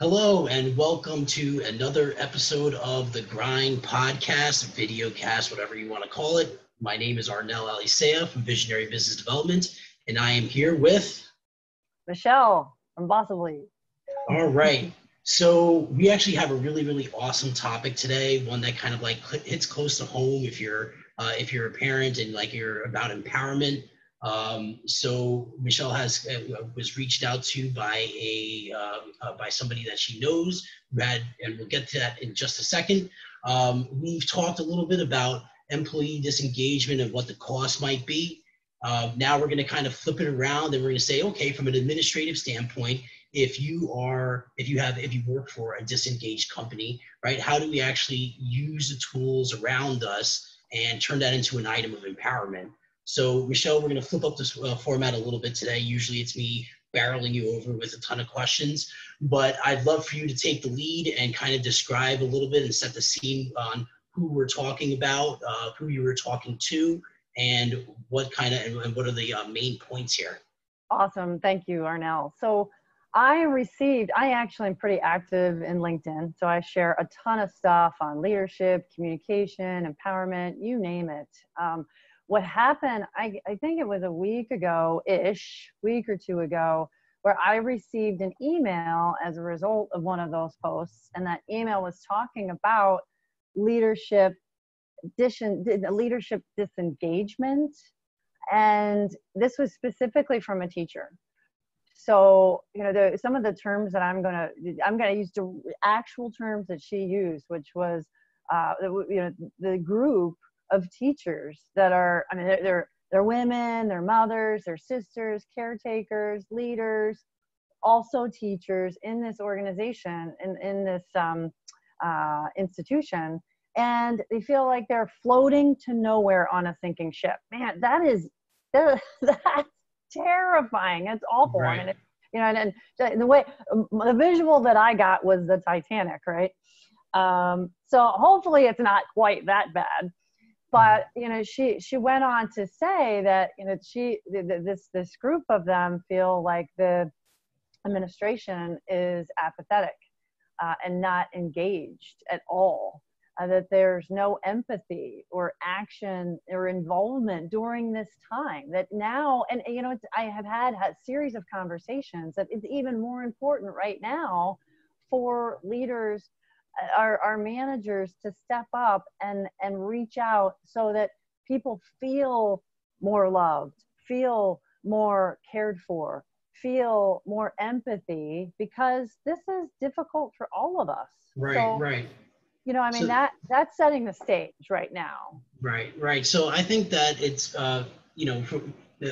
Hello, and welcome to another episode of the Grind Podcast, video cast, whatever you want to call it. My name is Arnel Alisea from Visionary Business Development, and I am here with Michelle from Bossibly. All right. So we actually have a really, really awesome topic today. One that kind of like hits close to home if you're uh, if you're a parent and like you're about empowerment. Um, so Michelle has uh, was reached out to by a uh, uh, by somebody that she knows who and we'll get to that in just a second. Um, we've talked a little bit about employee disengagement and what the cost might be. Uh, now we're going to kind of flip it around and we're going to say, okay, from an administrative standpoint, if you are if you have if you work for a disengaged company, right? How do we actually use the tools around us and turn that into an item of empowerment? So, Michelle, we're going to flip up this uh, format a little bit today. Usually it's me barreling you over with a ton of questions, but I'd love for you to take the lead and kind of describe a little bit and set the scene on who we're talking about, uh, who you were talking to, and what kind of and what are the uh, main points here. Awesome. Thank you, Arnel. So, I received, I actually am pretty active in LinkedIn. So I share a ton of stuff on leadership, communication, empowerment, you name it. Um, what happened, I, I think it was a week ago ish, week or two ago, where I received an email as a result of one of those posts. And that email was talking about leadership, leadership disengagement. And this was specifically from a teacher. So, you know, some of the terms that I'm going to, I'm going to use the actual terms that she used, which was, uh, you know, the group of teachers that are i mean they're, they're they're women they're mothers they're sisters caretakers leaders also teachers in this organization in, in this um, uh, institution. And they feel like they're floating to nowhere on a sinking ship. Man that is that, that's terrifying. It's awful. Right. I mean, you know and, and the way um, the visual that i got was the titanic right? Um, so hopefully it's not quite that bad but you know she she went on to say that you know she this this group of them feel like the administration is apathetic uh, and not engaged at all uh, that there's no empathy or action or involvement during this time that now and you know i have had a series of conversations that it's even more important right now for leaders our, our managers to step up and and reach out so that people feel more loved feel more cared for feel more empathy because this is difficult for all of us. Right so, right. you know i mean so, that that's setting the stage right now. Right right. So i think that it's uh you know for, uh,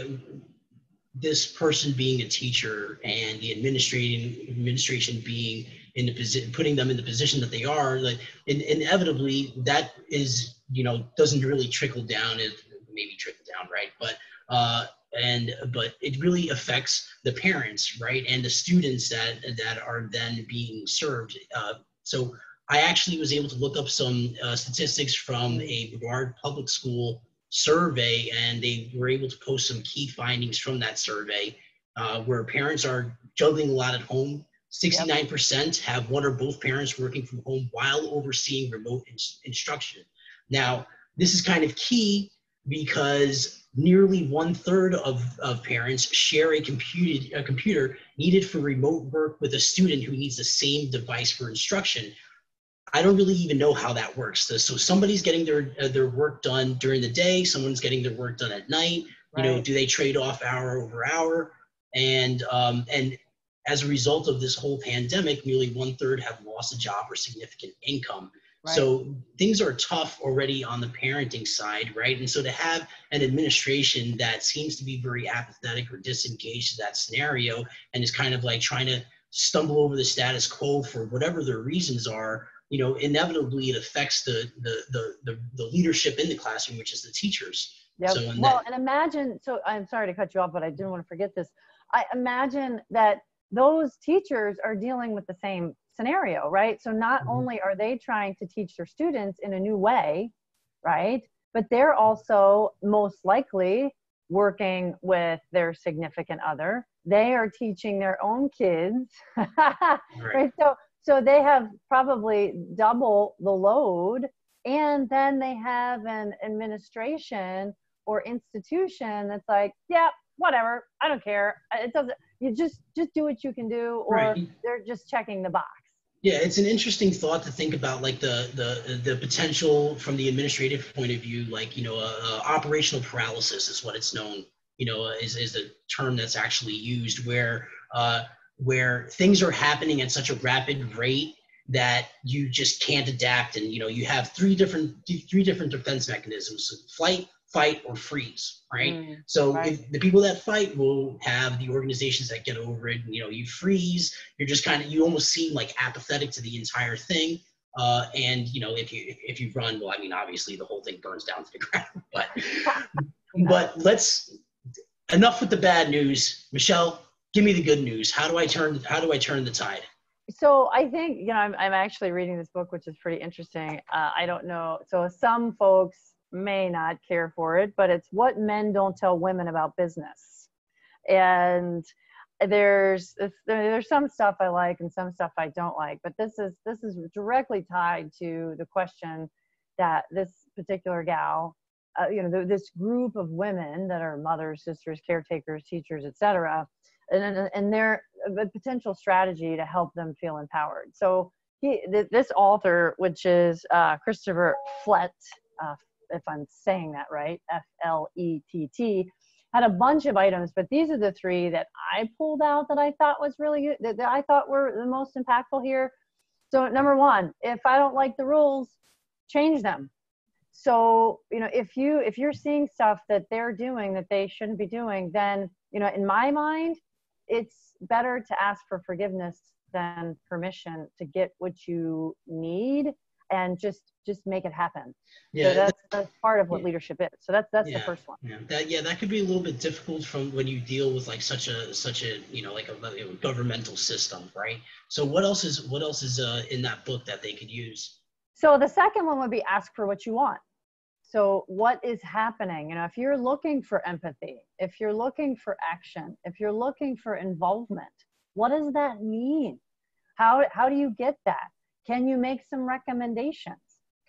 this person being a teacher and the administrating administration being in the position, putting them in the position that they are, like in, inevitably that is, you know, doesn't really trickle down. It maybe trickle down, right? But uh, and but it really affects the parents, right, and the students that that are then being served. Uh, so I actually was able to look up some uh, statistics from a Brevard Public School survey, and they were able to post some key findings from that survey, uh, where parents are juggling a lot at home 69% have one or both parents working from home while overseeing remote in- instruction. Now, this is kind of key because nearly one third of, of parents share a, computed, a computer needed for remote work with a student who needs the same device for instruction. I don't really even know how that works. So somebody's getting their uh, their work done during the day, someone's getting their work done at night. Right. You know, do they trade off hour over hour? And um, and as a result of this whole pandemic, nearly one third have lost a job or significant income. Right. So things are tough already on the parenting side, right? And so to have an administration that seems to be very apathetic or disengaged to that scenario and is kind of like trying to stumble over the status quo for whatever their reasons are, you know, inevitably it affects the the the the, the leadership in the classroom, which is the teachers. Yeah. So well, that, and imagine. So I'm sorry to cut you off, but I didn't want to forget this. I imagine that those teachers are dealing with the same scenario, right? So not mm-hmm. only are they trying to teach their students in a new way, right? But they're also most likely working with their significant other. They are teaching their own kids. right. right. So so they have probably double the load and then they have an administration or institution that's like, yeah, whatever, I don't care. It doesn't you just just do what you can do or right. they're just checking the box. Yeah, it's an interesting thought to think about, like the the the potential from the administrative point of view, like you know, uh, uh, operational paralysis is what it's known. You know, uh, is is the term that's actually used where uh, where things are happening at such a rapid rate that you just can't adapt, and you know, you have three different three different defense mechanisms: flight, fight or freeze, right? Mm, so right. the people that fight will have the organizations that get over it. You know, you freeze, you're just kind of you almost seem like apathetic to the entire thing. Uh, and you know, if you if you run, well, I mean, obviously the whole thing burns down to the ground. But but let's enough with the bad news. Michelle, give me the good news. How do I turn how do I turn the tide? so I think you know I'm, I'm actually reading this book, which is pretty interesting. Uh, I don't know. So some folks may not care for it, but it's what men don't tell women about business. And there's there's some stuff I like and some stuff I don't like, but this is this is directly tied to the question that this particular gal, uh, you know, this group of women that are mothers, sisters, caretakers, teachers, etc., and and their potential strategy to help them feel empowered. So he, this author, which is uh, Christopher Flett, uh, if I'm saying that right, F L E T T, had a bunch of items, but these are the three that I pulled out that I thought was really good, that, that I thought were the most impactful here. So number one, if I don't like the rules, change them. So you know, if you if you're seeing stuff that they're doing that they shouldn't be doing, then you know, in my mind, it's better to ask for forgiveness than permission to get what you need and just just make it happen. Yeah, so that's, that's part of what yeah. leadership is. So that's that's yeah, the first one. Yeah, that yeah, that could be a little bit difficult from when you deal with like such a such a you know like a, a governmental system, right? So what else is what else is uh, in that book that they could use? So the second one would be ask for what you want. So what is happening? You know, if you're looking for empathy, if you're looking for action, if you're looking for involvement, what does that mean? How how do you get that? Can you make some recommendations?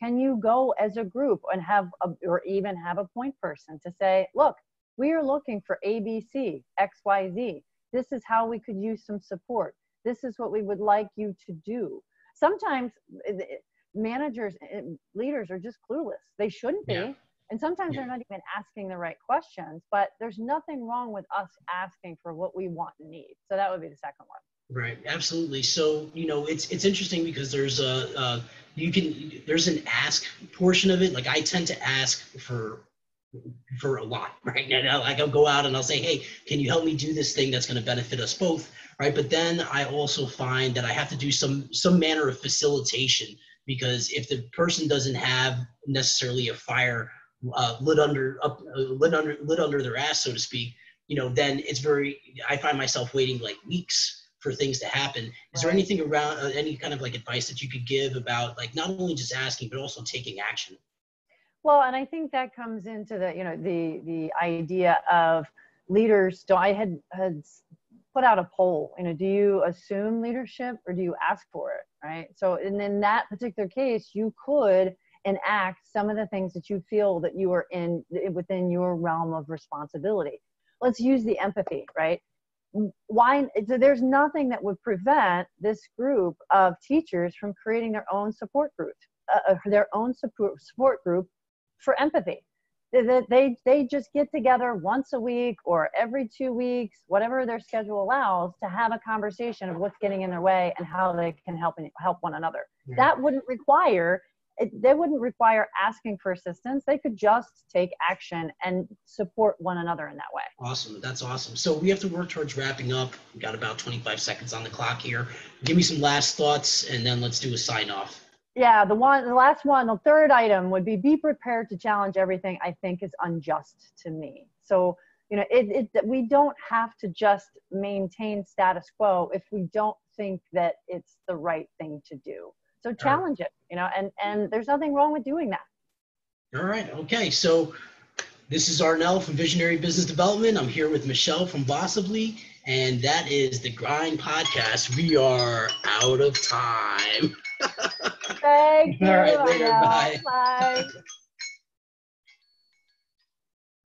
Can you go as a group and have, a, or even have a point person to say, look, we are looking for ABC, XYZ. This is how we could use some support. This is what we would like you to do. Sometimes eh, managers and leaders are just clueless. They shouldn't be. Yeah. And sometimes yeah. they're not even asking the right questions, but there's nothing wrong with us asking for what we want and need. So that would be the second one. Right, absolutely. So you know, it's it's interesting because there's a uh, you can there's an ask portion of it. Like I tend to ask for for a lot, right? I, like I'll go out and I'll say, hey, can you help me do this thing that's going to benefit us both, right? But then I also find that I have to do some some manner of facilitation because if the person doesn't have necessarily a fire uh, lit under up uh, lit under lit under their ass, so to speak, you know, then it's very. I find myself waiting like weeks for things to happen. Is right. there anything around uh, any kind of like advice that you could give about like not only just asking but also taking action? Well, and I think that comes into the you know the the idea of leaders. Do I had had put out a poll. You know, do you assume leadership or do you ask for it? Right. So, and in that particular case, you could enact some of the things that you feel that you are in within your realm of responsibility. Let's use the empathy, right? Why so there's nothing that would prevent this group of teachers from creating their own support group uh, uh their own support support group for empathy they, they they just get together once a week or every two weeks whatever their schedule allows to have a conversation of what's getting in their way and how they can help help one another yeah. that wouldn't require it, they wouldn't require asking for assistance. They could just take action and support one another in that way. Awesome. That's awesome. So we have to work towards wrapping up. We've got about 25 seconds on the clock here. Give me some last thoughts and then let's do a sign off. Yeah, the one, the last one, the third item would be be prepared to challenge everything I think is unjust to me. So, you know, it, it we don't have to just maintain status quo if we don't think that it's the right thing to do. So challenge it, you know, and mm-hmm. and there's nothing wrong with doing that. All right. Okay. So This is Arnel from Visionary Business Development. I'm here with Michelle from Bossibly, and that is the Grind Podcast. We are out of time. Thank you. All right, later, Arnel. bye. Bye.